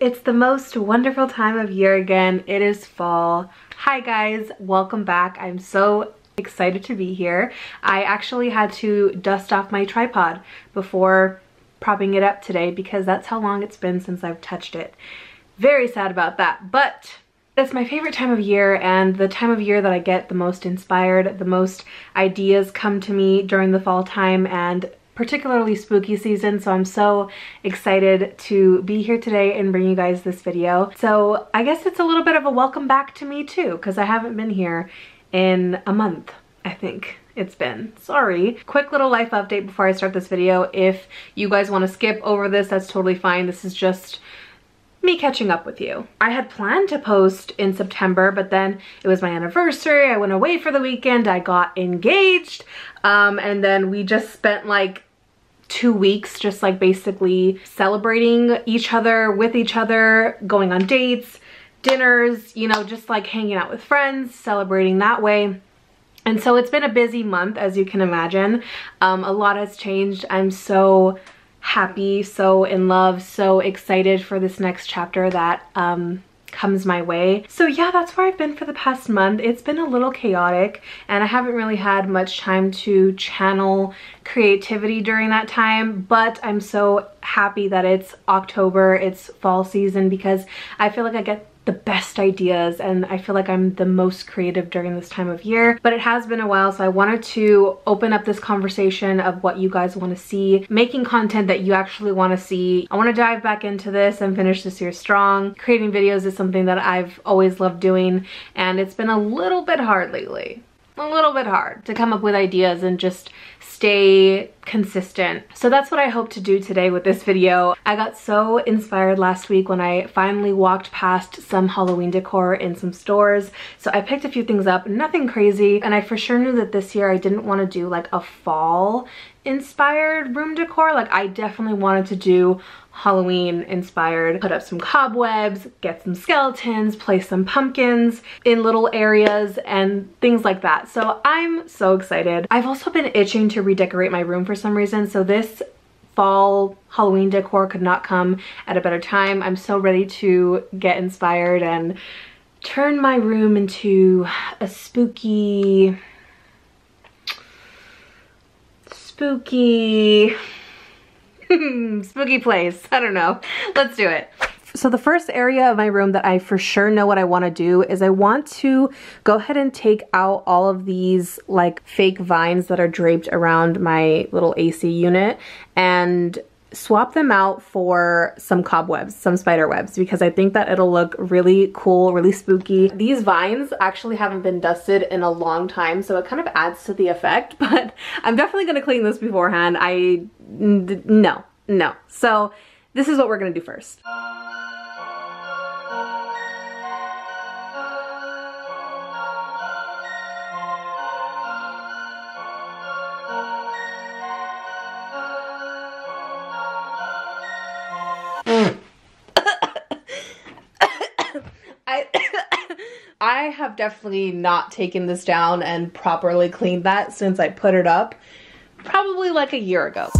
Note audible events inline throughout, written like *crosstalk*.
It's the most wonderful time of year again. It is fall. Hi guys, welcome back. I'm so excited to be here. I actually had to dust off my tripod before propping it up today because that's how long it's been since I've touched it. Very sad about that, but it's my favorite time of year and the time of year that I get the most inspired, the most ideas come to me during the fall time and particularly spooky season so I'm so excited to be here today and bring you guys this video. So I guess it's a little bit of a welcome back to me too because I haven't been here in a month I think it's been. Sorry. Quick little life update before I start this video. If you guys want to skip over this, that's totally fine. This is just me catching up with you. I had planned to post in September, but then it was my anniversary. I went away for the weekend. I got engaged. Um, and then we just spent like two weeks just like basically celebrating each other with each other, going on dates, dinners, you know, just like hanging out with friends, celebrating that way. And so it's been a busy month, as you can imagine. Um, a lot has changed. I'm so happy, so in love, so excited for this next chapter that um, comes my way. So yeah, that's where I've been for the past month. It's been a little chaotic and I haven't really had much time to channel creativity during that time, but I'm so happy that it's October, it's fall season because I feel like I get the best ideas and I feel like I'm the most creative during this time of year. But it has been a while so I wanted to open up this conversation of what you guys want to see, making content that you actually want to see. I want to dive back into this and finish this year strong. Creating videos is something that I've always loved doing and it's been a little bit hard lately a little bit hard to come up with ideas and just stay consistent. So that's what I hope to do today with this video. I got so inspired last week when I finally walked past some Halloween decor in some stores. So I picked a few things up, nothing crazy. And I for sure knew that this year I didn't want to do like a fall inspired room decor. Like I definitely wanted to do Halloween inspired. Put up some cobwebs, get some skeletons, place some pumpkins in little areas and things like that. So I'm so excited. I've also been itching to redecorate my room for some reason. So this fall Halloween decor could not come at a better time. I'm so ready to get inspired and turn my room into a spooky, spooky, *laughs* spooky place. I don't know. Let's do it. So the first area of my room that I for sure know what I want to do is I want to go ahead and take out all of these like fake vines that are draped around my little AC unit and swap them out for some cobwebs, some spider webs, because I think that it'll look really cool, really spooky. These vines actually haven't been dusted in a long time, so it kind of adds to the effect, *laughs* but I'm definitely gonna clean this beforehand. I, no, no. So this is what we're gonna do first. I have definitely not taken this down and properly cleaned that since I put it up probably like a year ago.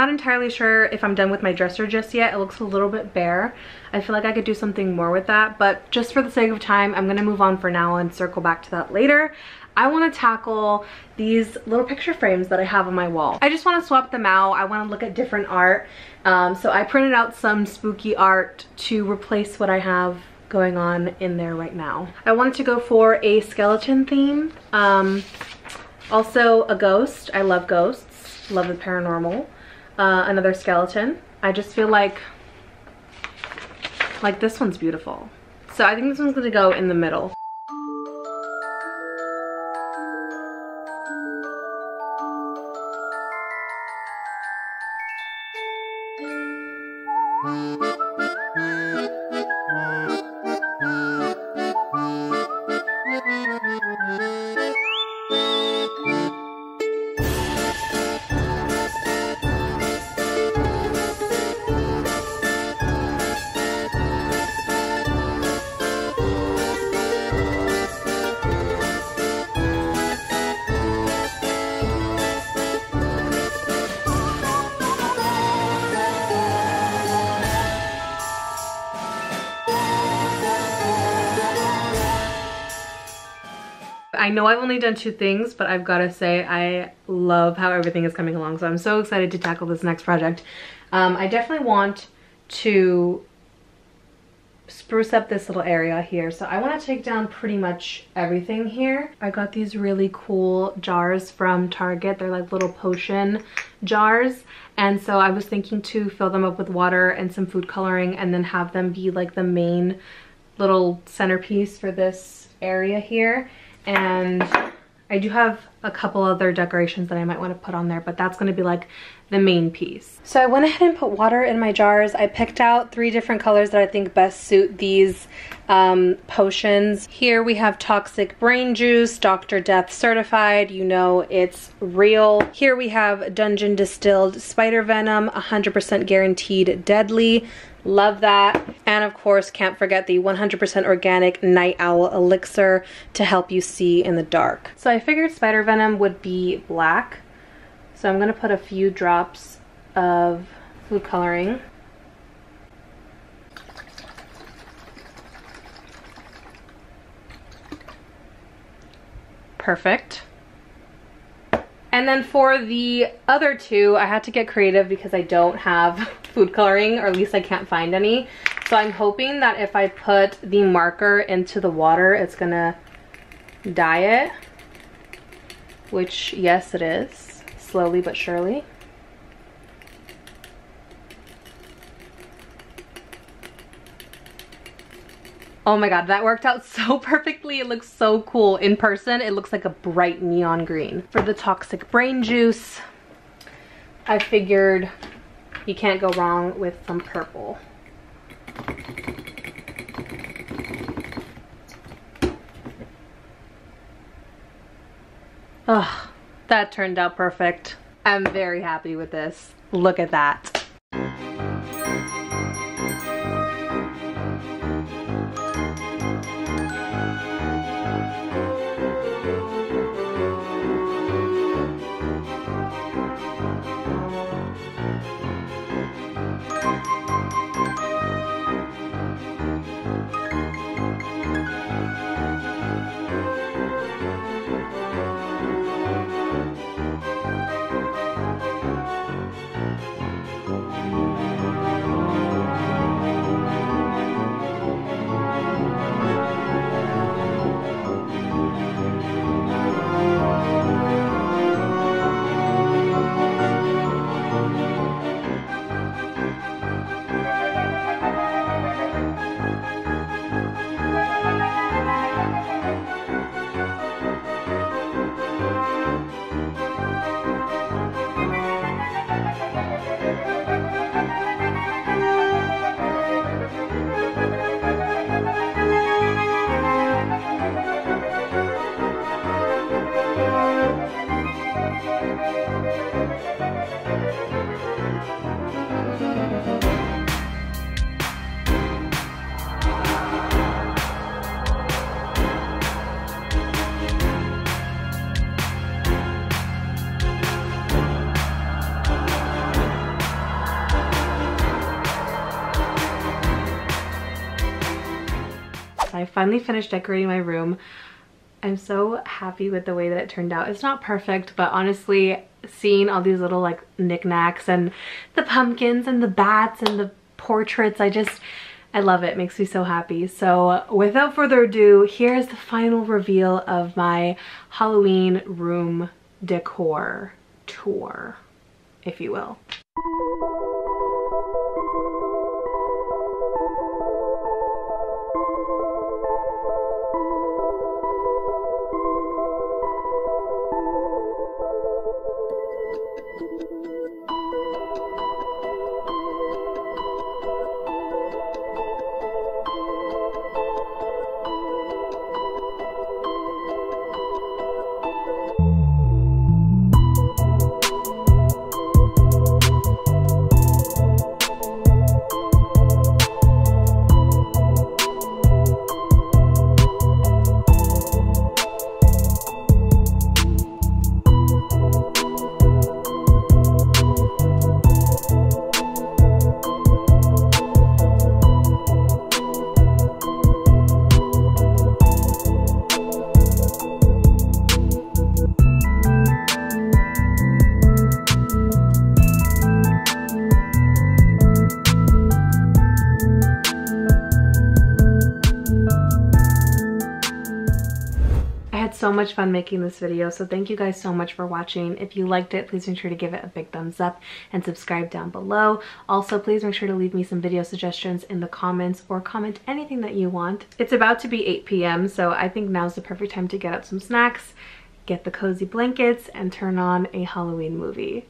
Not entirely sure if I'm done with my dresser just yet. It looks a little bit bare. I feel like I could do something more with that, but just for the sake of time, I'm gonna move on for now and circle back to that later. I wanna tackle these little picture frames that I have on my wall. I just wanna swap them out. I wanna look at different art. Um, so I printed out some spooky art to replace what I have going on in there right now. I wanted to go for a skeleton theme. Um, also a ghost. I love ghosts. Love the paranormal uh, another skeleton. I just feel like, like this one's beautiful. So I think this one's gonna go in the middle. I know I've only done two things, but I've gotta say I love how everything is coming along. So I'm so excited to tackle this next project. Um, I definitely want to spruce up this little area here. So I want to take down pretty much everything here. I got these really cool jars from Target. They're like little potion jars. And so I was thinking to fill them up with water and some food coloring and then have them be like the main little centerpiece for this area here. And I do have a couple other decorations that I might want to put on there, but that's going to be like the main piece. So I went ahead and put water in my jars. I picked out three different colors that I think best suit these um, potions. Here we have Toxic Brain Juice, Dr. Death Certified. You know it's real. Here we have Dungeon Distilled Spider Venom, 100% guaranteed deadly. Love that. And of course, can't forget the 100% organic Night Owl Elixir to help you see in the dark. So I figured Spider Venom would be black. So I'm going to put a few drops of food coloring. Perfect. And then for the other two, I had to get creative because I don't have *laughs* food coloring, or at least I can't find any. So I'm hoping that if I put the marker into the water, it's gonna dye it. Which, yes, it is. Slowly but surely. Oh my god, that worked out *laughs* so perfectly. It looks so cool. In person, it looks like a bright neon green. For the Toxic Brain Juice, I figured you can't go wrong with some purple. Oh, that turned out perfect. I'm very happy with this. Look at that. I finally finished decorating my room. I'm so happy with the way that it turned out. It's not perfect, but honestly, seeing all these little like knickknacks and the pumpkins and the bats and the portraits, I just, I love it. it makes me so happy. So without further ado, here's the final reveal of my Halloween room decor tour, if you will. So much fun making this video, so thank you guys so much for watching. If you liked it, please make sure to give it a big thumbs up and subscribe down below. Also, please make sure to leave me some video suggestions in the comments or comment anything that you want. It's about to be 8 p.m., so I think now's the perfect time to get out some snacks, get the cozy blankets, and turn on a Halloween movie.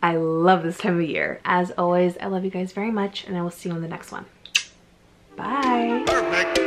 I love this time of year. As always, I love you guys very much, and I will see you on the next one. Bye. Perfect.